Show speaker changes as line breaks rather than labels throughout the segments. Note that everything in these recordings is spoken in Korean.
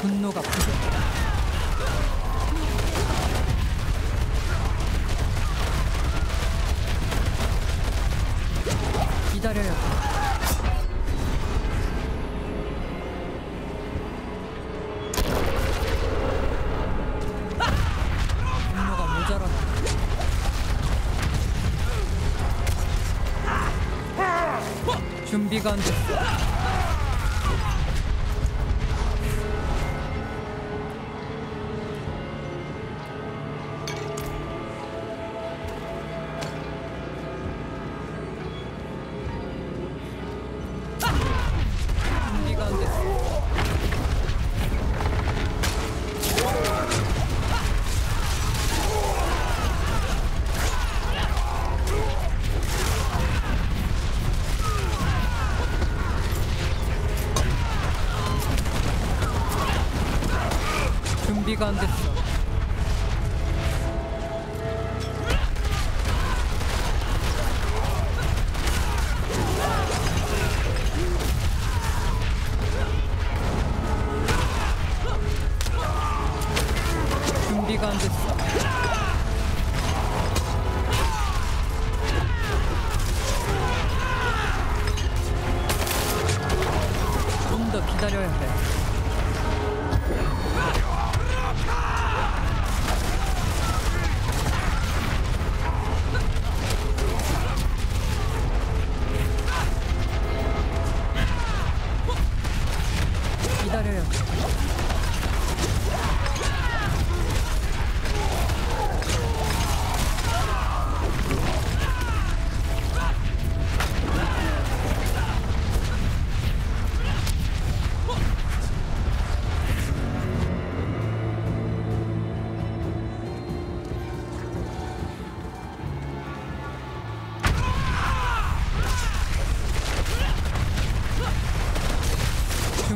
분노가 부족해. 기다려야 모자라다. 준비가 안 됐어. 준비가 안 됐어. 준비가 안 됐어.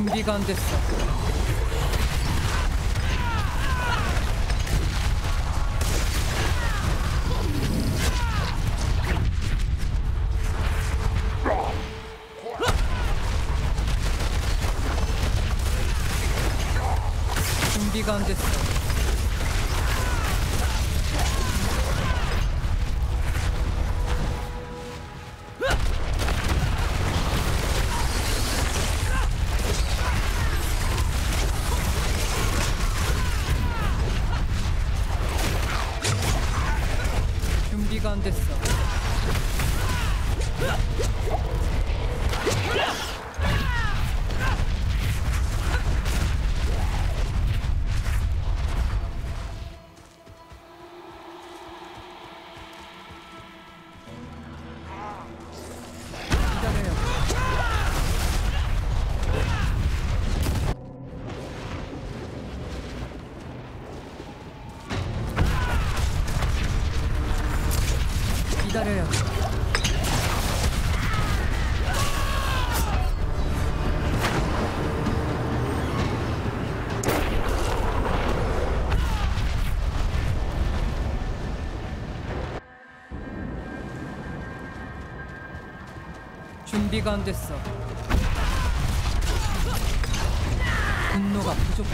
준비가 안 됐어. 준비가 안 됐어. 준 준비가 안 됐어. 분노가 부족해.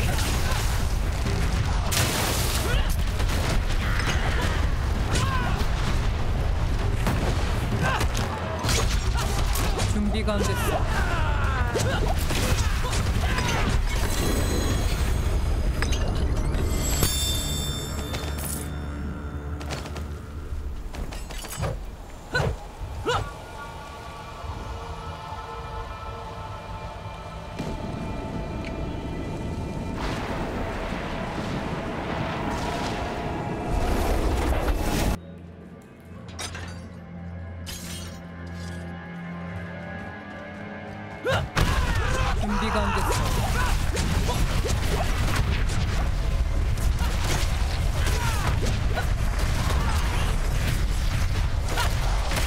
준비가 안 됐어. 준비가 안 됐어.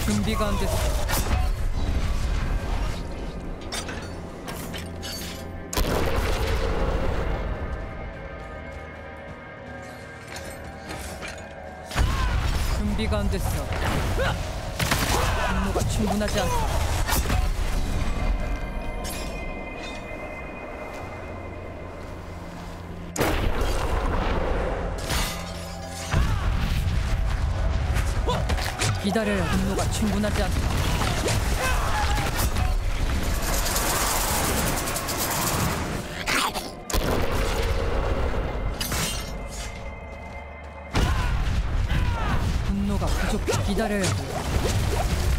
준비가 안 됐어. 준비가 안 됐어. 분노가 충분하지 않다. 기다려야 분노가 충분하지 않다. 분노가 부족해 기다려야 돼. 준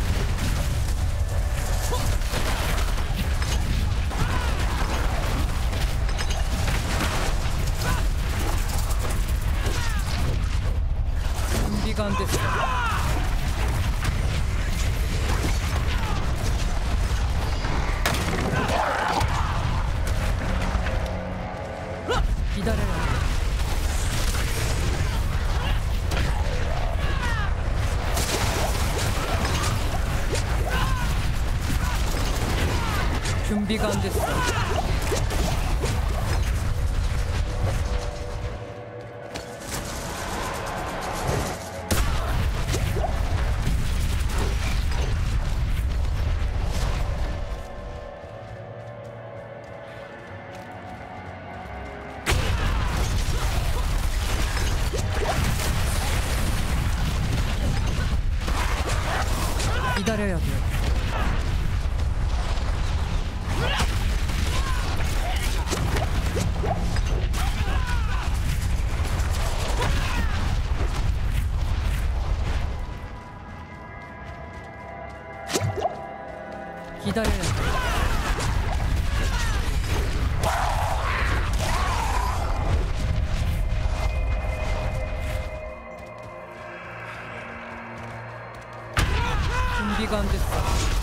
준비가 안 됐어. 기다려야 돼. 준비가 안 됐어.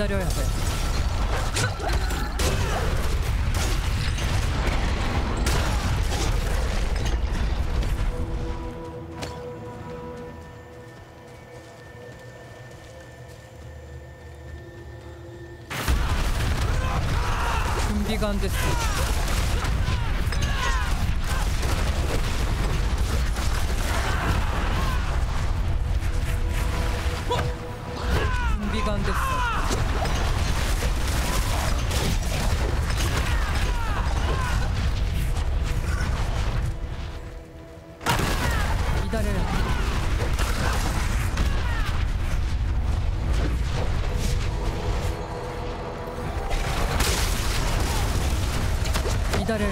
기다려야 돼. 준비가 안 됐어. 기다려